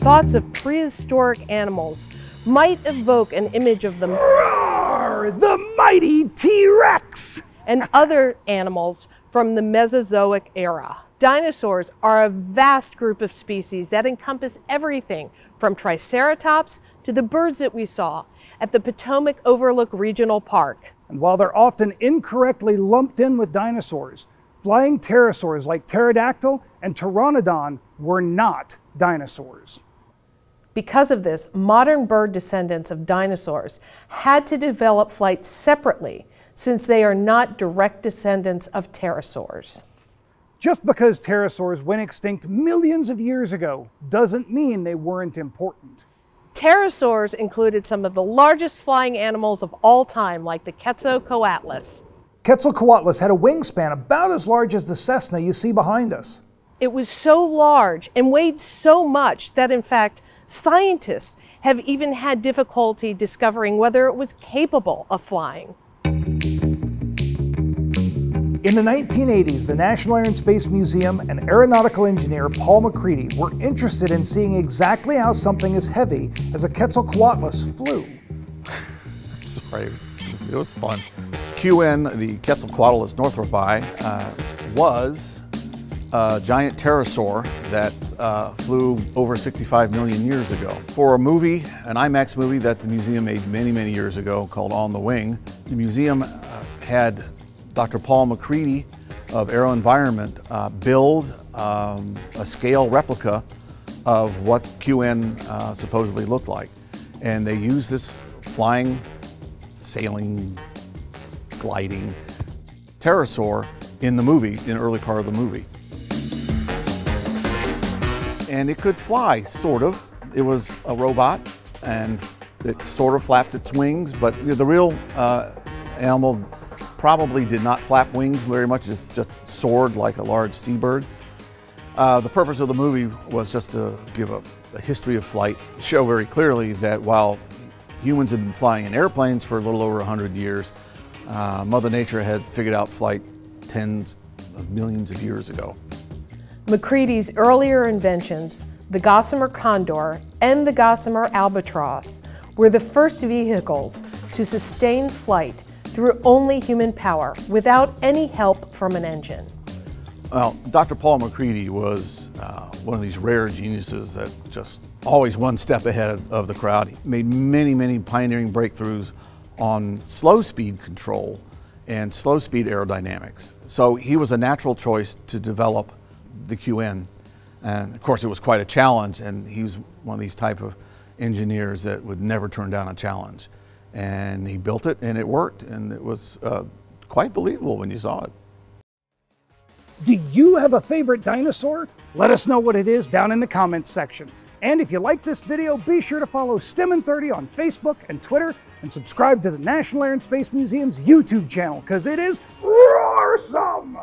thoughts of prehistoric animals might evoke an image of them Roar, the mighty T-Rex! and other animals from the Mesozoic era. Dinosaurs are a vast group of species that encompass everything from Triceratops to the birds that we saw at the Potomac Overlook Regional Park. And while they're often incorrectly lumped in with dinosaurs, flying pterosaurs like pterodactyl and pteranodon were not dinosaurs. Because of this, modern bird descendants of dinosaurs had to develop flight separately since they are not direct descendants of pterosaurs. Just because pterosaurs went extinct millions of years ago doesn't mean they weren't important. Pterosaurs included some of the largest flying animals of all time, like the Quetzalcoatlus. Quetzalcoatlus had a wingspan about as large as the Cessna you see behind us. It was so large and weighed so much that, in fact, scientists have even had difficulty discovering whether it was capable of flying. In the 1980s, the National Air and Space Museum and aeronautical engineer Paul MacCready were interested in seeing exactly how something as heavy as a Quetzalcoatlus flew. Sorry, it was, it was fun. QN, the Quetzalcoatlus northropi, uh, was a giant pterosaur that uh, flew over 65 million years ago. For a movie, an IMAX movie that the museum made many, many years ago called On the Wing, the museum uh, had Dr. Paul MacCready of AeroVironment uh, build um, a scale replica of what QN uh, supposedly looked like. And they used this flying, sailing, gliding pterosaur in the movie, in the early part of the movie. And it could fly, sort of. It was a robot and it sort of flapped its wings, but the real uh, animal probably did not flap wings very much, just, just soared like a large seabird. Uh, the purpose of the movie was just to give a, a, history of flight, show very clearly that while humans had been flying in airplanes for a little over 100 years, uh, Mother Nature had figured out flight tens of millions of years ago. MacCready's earlier inventions, the Gossamer Condor and the Gossamer Albatross, were the first vehicles to sustain flight through only human power without any help from an engine. Well, Dr. Paul MacCready was uh, one of these rare geniuses that just always one step ahead of the crowd. He made many, many pioneering breakthroughs on slow speed control and slow speed aerodynamics. So he was a natural choice to develop the QN. And of course, it was quite a challenge, and he was one of these type of engineers that would never turn down a challenge and he built it and it worked and it was uh, quite believable when you saw it. Do you have a favorite dinosaur? Let us know what it is down in the comments section. And if you like this video, be sure to follow STEMin30 on Facebook and Twitter and subscribe to the National Air and Space Museum's YouTube channel because it is roarsome!